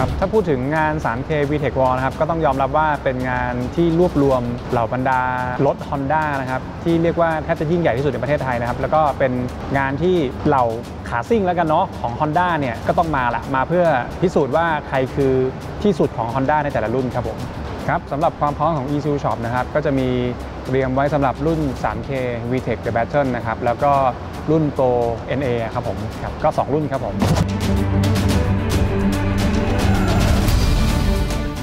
ครับถ้าพูดถึงงาน 3K VTech Wall นะครับก็ต้องยอมรับว่าเป็นงานที่รวบรวมเหล่าบรรดารถ Honda นะครับที่เรียกว่าแทบจะยิ่งใหญ่ที่สุดในประเทศไทยนะครับแล้วก็เป็นงานที่เหล่าขาซิ่งแล้วกันเนาะของ Honda เนี่ยก็ต้องมาละมาเพื่อพิสูจน์ว่าใครคือที่สุดของ Honda ในแต่ละรุ่นครับผมครับสำหรับความพร้อมของ ECU Shop นะครับก็จะมีเตรียมไว้สำหรับรุ่น 3K VTech The Battle นะครับแล้วก็รุ่น Pro NA ครับผมครับก็ 2 รุ่นครับผม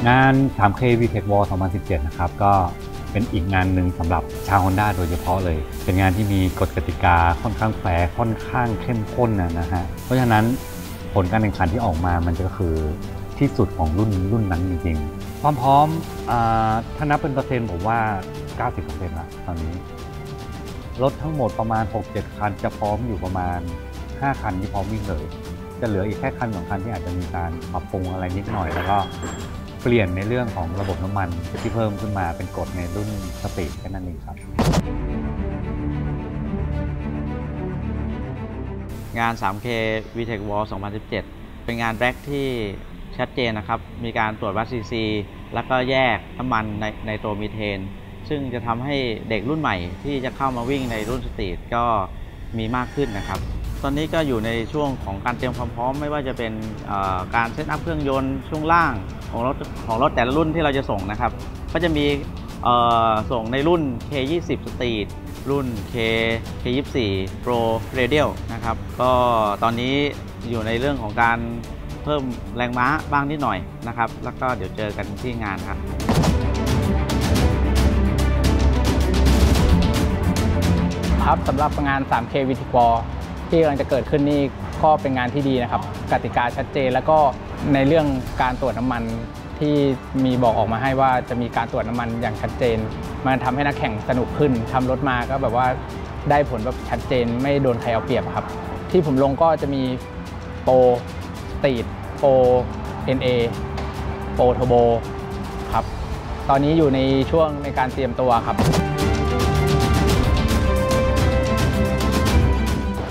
งาน 3K VTech Wall 2017 นะครับ ก็เป็นอีกงานหนึ่งสำหรับชาว Honda โดยเฉพาะเลย เป็นงานที่มีกฎกติกาค่อนข้างแฟร์ค่อนข้างเข้มข้นนะฮะ เพราะฉะนั้นผลการแข่งขันที่ออกมามันก็คือที่สุดของรุ่นรุ่นนั้นจริงๆ ความพร้อมอาถ้านับเป็นเปอร์เซ็นต์ผมว่า 90%ละตอนนี้ รถทั้งหมดประมาณ 6-7 คันจะพร้อมอยู่ประมาณ 5 คันที่พร้อมวิ่งเลย จะเหลืออีกแค่คันสองคันที่อาจจะมีการปรับปรุงอะไรนิดหน่อยแล้วก็ ปลี่ยนในเรื่องของระบบน้ำมันที่เพิ่มขึ้นมาเป็นกฎในรุ่นสปีดแค่นั้นเองครับ งาน 3K VTech Wall 2017 เป็นงานแบล็กที่ชัดเจนนะครับ มีการตรวจวัดซีซี แล้วก็แยกน้ำมันในในตัวมีเทน ซึ่งจะทำให้เด็กรุ่นใหม่ที่จะเข้ามาวิ่งในรุ่นสตรีทก็มีมากขึ้นนะครับ ตอนนี้ก็อยู่ในช่วงของการเตรียมความพร้อมไม่ว่าจะเป็นการเซตอัพเครื่องยนต์ช่วงล่างของรถของรถแต่ละรุ่นที่เราจะส่งนะครับ ก็จะมีส่งในรุ่น K20 Street รุ่น K K24 Pro Radial นะครับ ก็ตอนนี้อยู่ในเรื่องของการเพิ่มแรงม้าบ้างนิดหน่อยนะครับ แล้วก็เดี๋ยวเจอกันที่งานครับครับสำหรับงาน 3K v t ก ที่กำลังจะเกิดขึ้นนี่ก็เป็นงานที่ดีนะครับ กติกาชัดเจนแล้วก็ในเรื่องการตรวจน้ำมันที่มีบอกออกมาให้ว่าจะมีการตรวจน้ำมันอย่างชัดเจน มันทำให้นักแข่งสนุกขึ้นทำรถมาก็แบบว่าได้ผลแบบชัดเจนไม่โดนใครเอาเปรียบครับ ที่ผมลงก็จะมีโปรสตรีทโปร NA โปรเทอร์โบครับ ตอนนี้อยู่ในช่วงในการเตรียมตัวครับ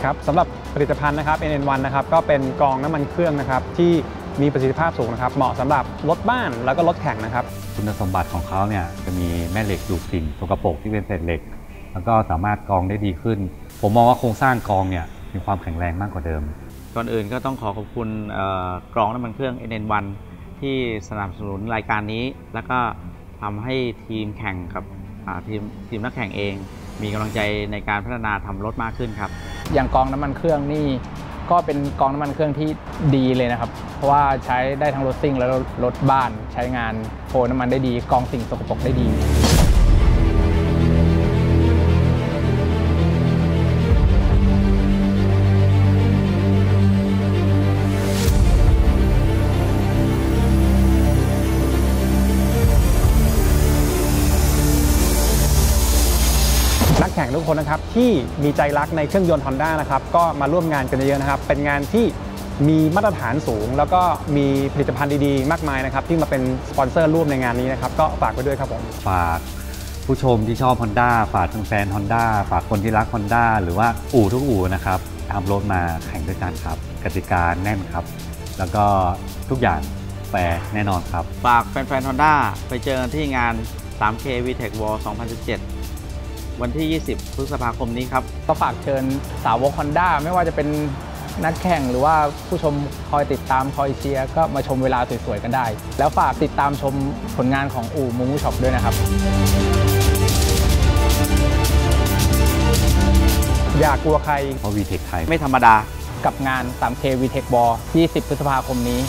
ครับสำหรับผลิตภัณฑ์นะครับ NN1 นะครับก็เป็นกรองน้ำมันเครื่องนะครับที่มีประสิทธิภาพสูงนะครับ เหมาะสำหรับรถบ้านแล้วก็รถแข่งนะครับ คุณสมบัติของเขาเนี่ยจะมีแม่เหล็กดูดสิ่งสกปรกที่เป็นเศษเหล็ก แล้วก็สามารถกรองได้ดีขึ้น ผมมองว่าโครงสร้างกรองเนี่ยมีความแข็งแรงมากกว่าเดิม ก่อนอื่นก็ต้องขอขอบคุณเอ่อกรองน้ำมันเครื่อง NN1 ที่สนับสนุนรายการนี้ แล้วก็ทำให้ทีมแข่งกับอ่าทีมทีมนักแข่งเอง มีกำลังใจในการพัฒนาทำรถมากขึ้นครับ อย่างกองน้ำมันเครื่องนี่ก็เป็นกองน้ำมันเครื่องที่ดีเลยนะครับ เพราะว่าใช้ได้ทั้งรถซิ่งและรถบ้านใช้งานโฟน้ำมันได้ดี กองสิ่งสกปรกได้ดี นักแข่งทุกคนนะครับที่มีใจรักในเครื่องยนต์ Honda นะครับก็มาร่วมงานกันเยอะๆนะครับ เป็นงานที่มีมาตรฐานสูง แล้วก็มีผลิตภัณฑ์ดีๆ มากมายนะครับที่มาเป็นสปอนเซอร์ร่วมในงานนี้นะครับก็ฝากไว้ด้วยครับผมฝากผู้ชมที่ชอบ Honda ฝากแฟน Honda ฝากคนที่รัก Honda หรือว่าอู่ทุกอู่นะครับตามรถมาแข่งด้วยกันครับกติกาแน่นครับ แล้วก็ทุกอย่างแฟร์แน่นอนครับ ฝากแฟนๆ Honda ไปเจอกันที่งาน 3K VTech Wall 2017 วันที่ 20 พฤษภาคมนี้ครับ ก็ฝากเชิญสาวกฮอนด้าไม่ว่าจะเป็นนักแข่งหรือว่าผู้ชมคอยติดตามคอยเชียร์ก็มาชมเวลาสวยๆกันได้ แล้วฝากติดตามชมผลงานของอู่มูมูช็อปด้วยนะครับ อยากกลัวใครเพราะ VTech ไทยไม่ธรรมดากับงาน 3K VTech Ball 20 พฤษภาคมนี้